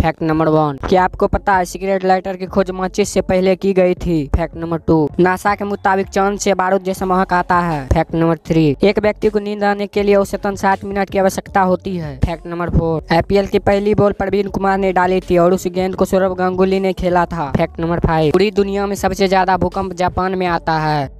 Fact number one क्या आपको पता है सिगरेट लाइटर की खोज माचिस से पहले की गई थी। फैक्ट नंबर टू नासा के मुताबिक चाँद से बारूद जैसा महक आता है। फैक्ट नंबर थ्री एक व्यक्ति को नींद आने के लिए औसतन साठ मिनट की आवश्यकता होती है। फैक्ट नंबर फोर आईपीएल की पहली बॉल प्रवीण कुमार ने डाली थी और उस गेंद को सौरभ गांगुली ने खेला था। फैक्ट नंबर फाइव पूरी दुनिया में सबसे ज़्यादा भूकंप जापान में आता है।